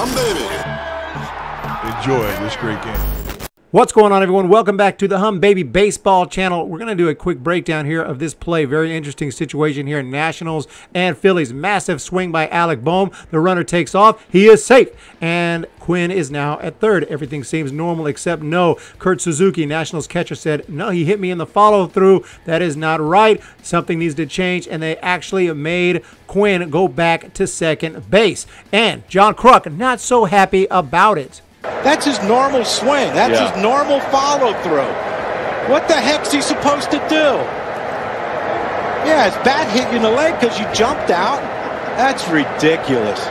Humm Baby. Enjoy this great game. What's going on, everyone? Welcome back to the Humm Baby Baseball channel. We're going to do a quick breakdown here of this play. Very interesting situation here. Nationals and Phillies. Massive swing by Alec Bohm. The runner takes off. He is safe. And Quinn is now at third. Everything seems normal except no. Kurt Suzuki, Nationals catcher, said, No, he hit me in the follow through. That is not right. Something needs to change. And they actually made Quinn go back to second base. And John Kruk, not so happy about it. That's his normal swing. That's Yeah. his normal follow through. What the heck's he supposed to do? Yeah, his bat hit you in the leg because you jumped out. That's ridiculous.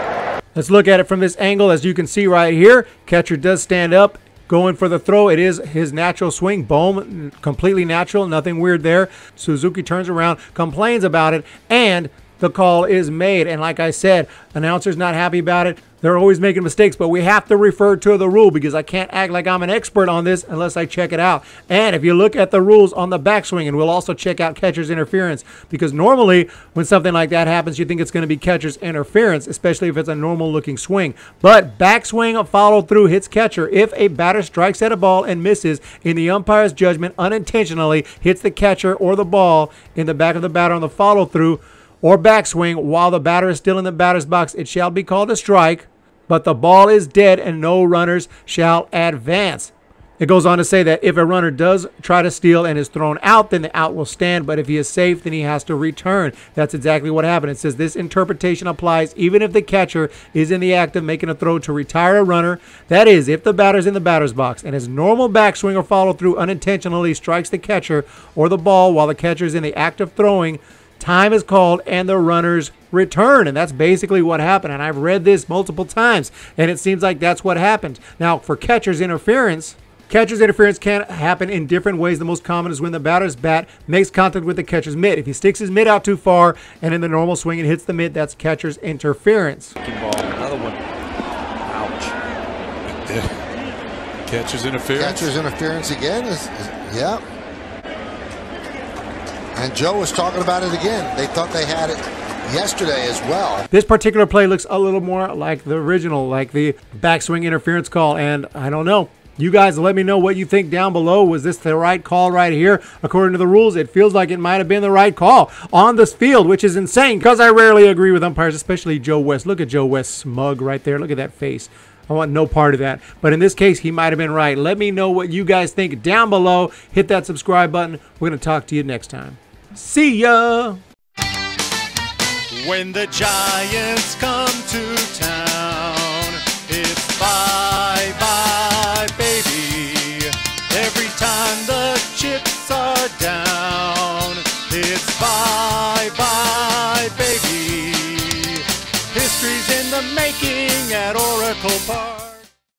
Let's look at it from this angle. As you can see right here, catcher does stand up, going for the throw. It is his natural swing. Bohm, completely natural, nothing weird there. Suzuki turns around, complains about it, and the call is made. And like I said, announcer's not happy about it. They're always making mistakes, but we have to refer to the rule because I can't act like I'm an expert on this unless I check it out. And if you look at the rules on the backswing, and we'll also check out catcher's interference because normally when something like that happens, you think it's going to be catcher's interference, especially if it's a normal looking swing. But backswing follow through hits catcher if a batter strikes at a ball and misses in the umpire's judgment unintentionally hits the catcher or the ball in the back of the batter on the follow through or backswing while the batter is still in the batter's box, it shall be called a strike, but the ball is dead and no runners shall advance. It goes on to say that if a runner does try to steal and is thrown out, then the out will stand. But if he is safe, then he has to return. That's exactly what happened. It says this interpretation applies even if the catcher is in the act of making a throw to retire a runner. That is, if the batter is in the batter's box and his normal backswing or follow through unintentionally strikes the catcher or the ball while the catcher is in the act of throwing, time is called and the runners return. And that's basically what happened. And I've read this multiple times, and it seems like that's what happened. Now, for catcher's interference, Catcher's interference can happen in different ways. The most common is when the batter's bat makes contact with the catcher's mitt. If he sticks his mitt out too far and in the normal swing it hits the mitt, that's catcher's interference. Ball, another one. Ouch. Catcher's interference. Catcher's interference again. Is, is, yeah. And Joe was talking about it again. They thought they had it yesterday as well. This particular play looks a little more like the original, like the backswing interference call, and I don't know. You guys let me know what you think down below. Was this the right call right here? According to the rules, it feels like it might have been the right call on this field, which is insane because I rarely agree with umpires, especially Joe West. Look at Joe West's smug right there. Look at that face. I want no part of that. But in this case, he might have been right. Let me know what you guys think down below. Hit that subscribe button. We're going to talk to you next time. See ya. When the Giants come